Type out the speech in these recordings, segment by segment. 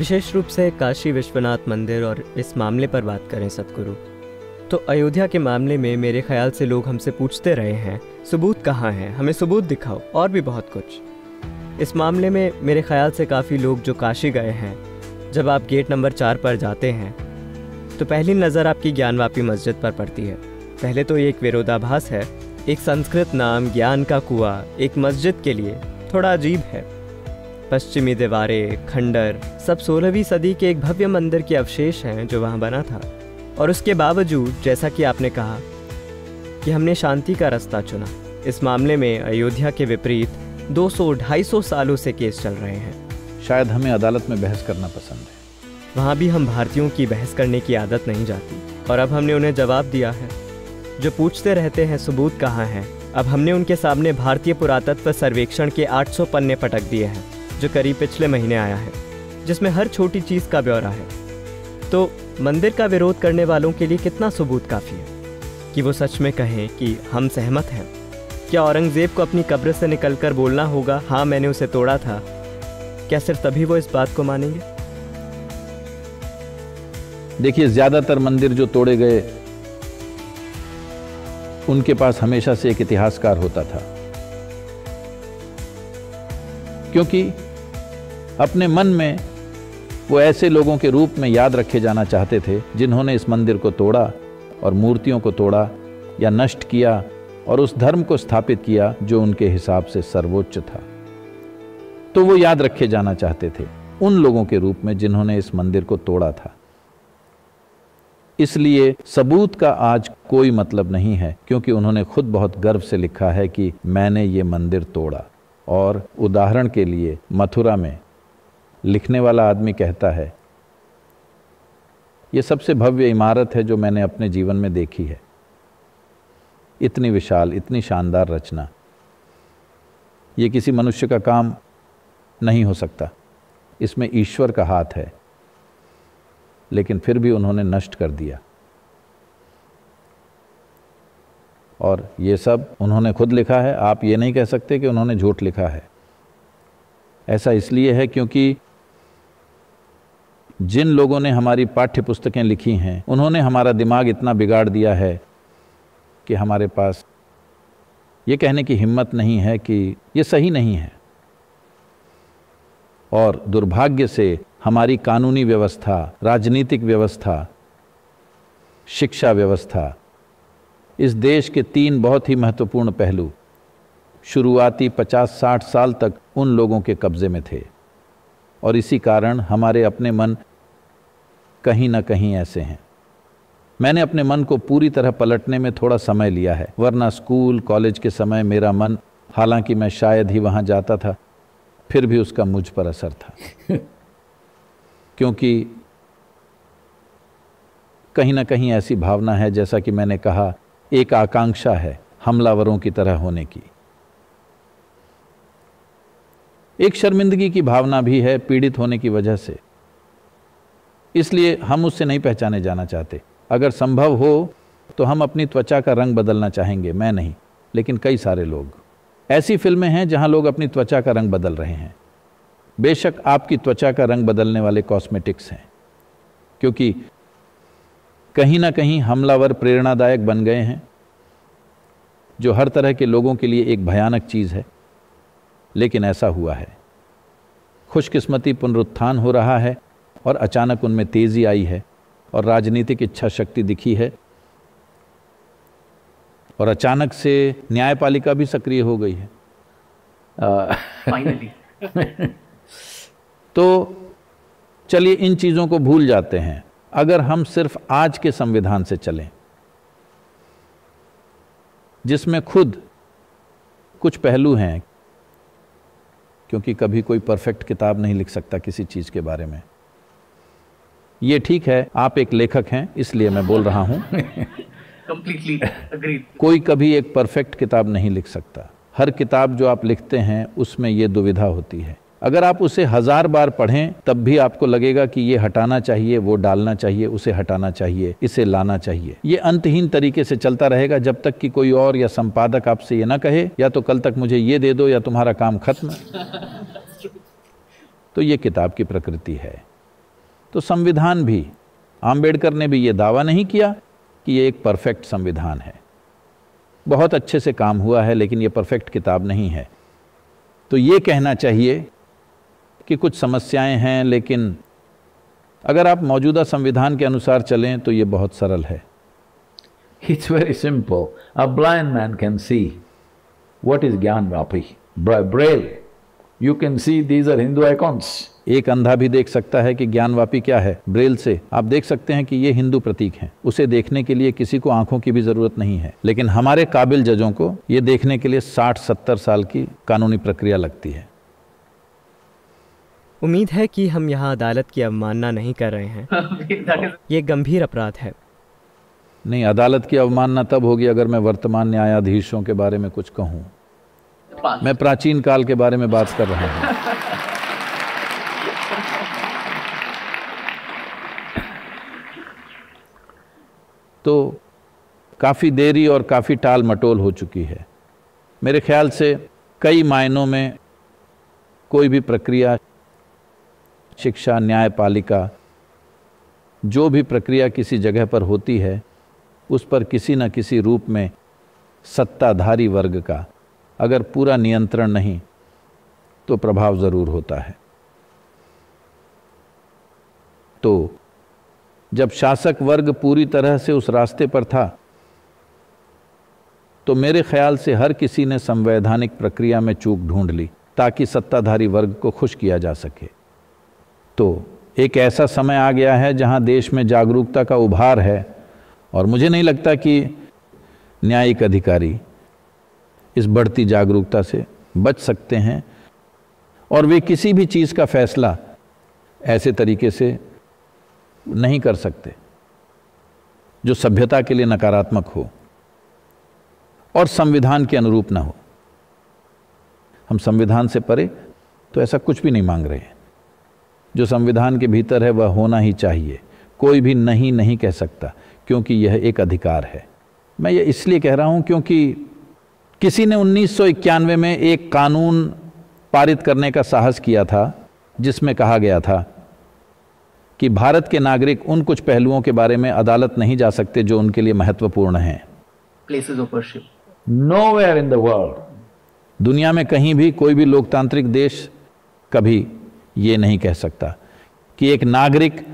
विशेष रूप से काशी विश्वनाथ मंदिर और इस मामले पर बात करें सतगुरु तो अयोध्या के मामले में मेरे ख्याल से लोग हमसे पूछते रहे हैं, सबूत कहाँ हैं? हमें सबूत दिखाओ, और भी बहुत कुछ। इस मामले में मेरे ख्याल से काफ़ी लोग जो काशी गए हैं, जब आप गेट नंबर चार पर जाते हैं तो पहली नज़र आपकी ज्ञानवापी मस्जिद पर पड़ती है। पहले तो ये एक विरोधाभास है, एक संस्कृत नाम, ज्ञान का कुआ, एक मस्जिद के लिए, थोड़ा अजीब है। पश्चिमी दीवारें खंडर सब सोलहवीं सदी के एक भव्य मंदिर के अवशेष हैं जो वहाँ बना था। और उसके बावजूद जैसा कि आपने कहा कि हमने शांति का रास्ता चुना इस मामले में अयोध्या के विपरीत 200-250 सालों से केस चल रहे हैं। शायद हमें अदालत में बहस करना पसंद है। वहाँ भी हम भारतीयों की बहस करने की आदत नहीं जाती और अब हमने उन्हें जवाब दिया है। जो पूछते रहते हैं सबूत कहाँ हैं? अब हमने उनके सामने भारतीय पुरातत्व सर्वेक्षण के 800 पन्ने पटक दिए हैं। जो करीब पिछले महीने आया है, जिसमें हर छोटी चीज़ का ब्यौरा है। तो मंदिर का विरोध करने वालों के लिए कितना सबूत काफ़ी है? कि वो सच में कहें कि हम सहमत हैं? क्या औरंगज़ेब को अपनी कब्र से निकलकर बोलना होगा हाँ मैंने उसे तोड़ा था क्या सिर्फ़ तभी वो इस बात को मानेंगे? देखिए, ज़्यादातर मंदिर जो तोड़े गए, उनके पास हमेशा से एक इतिहासकार होता था। क्योंकि अपने मन में वो ऐसे लोगों के रूप में याद रखे जाना चाहते थे, जिन्होंने इस मंदिर को तोड़ा और मूर्तियों को तोड़ा या नष्ट किया और उस धर्म को स्थापित किया जो उनके हिसाब से सर्वोच्च था। तो वो याद रखे जाना चाहते थे, उन लोगों के रूप में जिन्होंने इस मंदिर को तोड़ा था। इसलिए सबूत का आज कोई मतलब नहीं है, क्योंकि उन्होंने खुद बहुत गर्व से लिखा है कि मैंने ये मंदिर तोड़ा और उदाहरण के लिए मथुरा में लिखने वाला आदमी कहता है, ये सबसे भव्य इमारत है जो मैंने अपने जीवन में देखी है। इतनी विशाल, इतनी शानदार रचना। ये किसी मनुष्य का काम नहीं हो सकता। इसमें ईश्वर का हाथ है, लेकिन फिर भी उन्होंने नष्ट कर दिया। और ये सब उन्होंने खुद लिखा है। आप ये नहीं कह सकते कि उन्होंने झूठ लिखा है। ऐसा इसलिए है क्योंकि जिन लोगों ने हमारी पाठ्य पुस्तकें लिखी हैं, उन्होंने हमारा दिमाग इतना बिगाड़ दिया है कि हमारे पास ये कहने की हिम्मत नहीं है कि ये सही नहीं है। और दुर्भाग्य से हमारी कानूनी व्यवस्था, राजनीतिक व्यवस्था, शिक्षा व्यवस्था इस देश के तीन बहुत ही महत्वपूर्ण पहलू शुरुआती 50-60 साल तक उन लोगों के कब्जे में थे। और इसी कारण हमारे अपने मन कहीं ना कहीं ऐसे हैं। मैंने अपने मन को पूरी तरह पलटने में थोड़ा समय लिया है वरना स्कूल कॉलेज के समय मेरा मन हालाँकि मैं शायद ही वहाँ जाता था फिर भी उसका मुझ पर असर था। क्योंकि कहीं ना कहीं ऐसी भावना है जैसा कि मैंने कहा एक आकांक्षा है हमलावरों की तरह होने की। एक शर्मिंदगी की भावना भी है पीड़ित होने की वजह से। इसलिए हम उससे नहीं पहचाने जाना चाहते। अगर संभव हो तो हम अपनी त्वचा का रंग बदलना चाहेंगे, मैं नहीं, लेकिन कई सारे लोग। ऐसी फ़िल्में हैं जहाँ लोग अपनी त्वचा का रंग बदल रहे हैं। बेशक आपकी त्वचा का रंग बदलने वाले कॉस्मेटिक्स हैं, क्योंकि कहीं ना कहीं हमलावर प्रेरणादायक बन गए हैं, जो हर तरह के लोगों के लिए एक भयानक चीज़ है, लेकिन ऐसा हुआ है। खुशकिस्मती पुनरुत्थान हो रहा है और अचानक उनमें तेज़ी आई है और राजनीतिक इच्छा शक्ति दिखी है और अचानक से न्यायपालिका भी सक्रिय हो गई है। फाइनली तो चलिए इन चीज़ों को भूल जाते हैं। अगर हम सिर्फ़ आज के संविधान से चलें जिसमें खुद कुछ पहलू हैं क्योंकि कभी कोई परफेक्ट किताब नहीं लिख सकता किसी चीज़ के बारे में। ये ठीक है आप एक लेखक हैं इसलिए मैं बोल रहा हूँ। अग्रीड कोई कभी एक परफेक्ट किताब नहीं लिख सकता। हर किताब जो आप लिखते हैं उसमें ये दुविधा होती है। अगर आप उसे हज़ार बार पढ़ें तब भी आपको लगेगा कि ये हटाना चाहिए वो डालना चाहिए उसे हटाना चाहिए इसे लाना चाहिए। ये अंतहीन तरीके से चलता रहेगा जब तक कि कोई और या संपादक आपसे ये ना कहे या तो कल तक मुझे ये दे दो या तुम्हारा काम खत्म। तो ये किताब की प्रकृति है। तो संविधान भी आम्बेडकर ने भी ये दावा नहीं किया कि ये एक परफेक्ट संविधान है बहुत अच्छे से काम हुआ है, लेकिन ये परफेक्ट किताब नहीं है तो ये कहना चाहिए कि कुछ समस्याएँ हैं, लेकिन अगर आप मौजूदा संविधान के अनुसार चलें तो ये बहुत सरल है It's very simple. A blind man can see what is Gyanvapi. Braille. You can see these are Hindu icons. एक अंधा भी देख सकता है कि ज्ञानवापी क्या है। ब्रेल से आप देख सकते हैं कि ये हिंदू प्रतीक हैं। उसे देखने के लिए किसी को आँखों की भी ज़रूरत नहीं है। लेकिन हमारे काबिल जजों को ये देखने के लिए 60-70 साल की कानूनी प्रक्रिया लगती है। उम्मीद है कि हम यहाँ अदालत की अवमानना नहीं कर रहे हैं। ये गंभीर अपराध है। नहीं अदालत की अवमानना तब होगी अगर मैं वर्तमान न्यायाधीशों के बारे में कुछ कहूँ. मैं प्राचीन काल के बारे में बात कर रहा हूँ। तो काफ़ी देरी और काफ़ी टाल मटोल हो चुकी है। मेरे ख्याल से कई मायनों में कोई भी प्रक्रिया, शिक्षा, न्यायपालिका, जो भी प्रक्रिया किसी जगह पर होती है, उस पर किसी न किसी रूप में सत्ताधारी वर्ग का अगर पूरा नियंत्रण नहीं तो प्रभाव ज़रूर होता है। तो जब शासक वर्ग पूरी तरह से उस रास्ते पर था तो मेरे ख्याल से हर किसी ने संवैधानिक प्रक्रिया में चूक ढूंढ ली, ताकि सत्ताधारी वर्ग को खुश किया जा सके। तो एक ऐसा समय आ गया है जहाँ देश में जागरूकता का उभार है, और मुझे नहीं लगता कि न्यायिक अधिकारी इस बढ़ती जागरूकता से बच सकते हैं। और वे किसी भी चीज़ का फैसला ऐसे तरीके से नहीं कर सकते, जो सभ्यता के लिए नकारात्मक हो और संविधान के अनुरूप ना हो। हम संविधान से परे तो ऐसा कुछ भी नहीं मांग रहे हैं। जो संविधान के भीतर है, वह होना ही चाहिए। कोई भी नहीं नहीं कह सकता, क्योंकि यह एक अधिकार है। मैं ये इसलिए कह रहा हूँ क्योंकि किसी ने उन्नीस सौ इक्यानवे में एक कानून पारित करने का साहस किया था जिसमें कहा गया था कि भारत के नागरिक उन कुछ पहलुओं के बारे में अदालत नहीं जा सकते जो उनके लिए महत्वपूर्ण हैं। Places of worship. Nowhere in the world. दुनिया में कहीं भी कोई भी लोकतांत्रिक देश कभी ये नहीं कह सकता कि एक नागरिक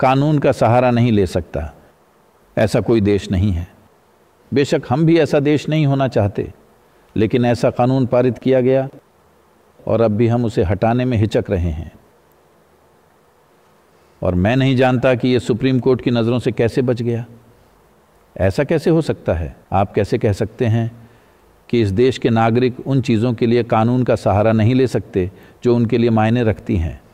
कानून का सहारा नहीं ले सकता। ऐसा कोई देश नहीं है। बेशक हम भी ऐसा देश नहीं होना चाहते, लेकिन ऐसा कानून पारित किया गया और अब भी हम उसे हटाने में हिचक रहे हैं। और मैं नहीं जानता कि ये सुप्रीम कोर्ट की नज़रों से कैसे बच गया। ऐसा कैसे हो सकता है? आप कैसे कह सकते हैं कि इस देश के नागरिक उन चीज़ों के लिए कानून का सहारा नहीं ले सकते जो उनके लिए मायने रखती हैं?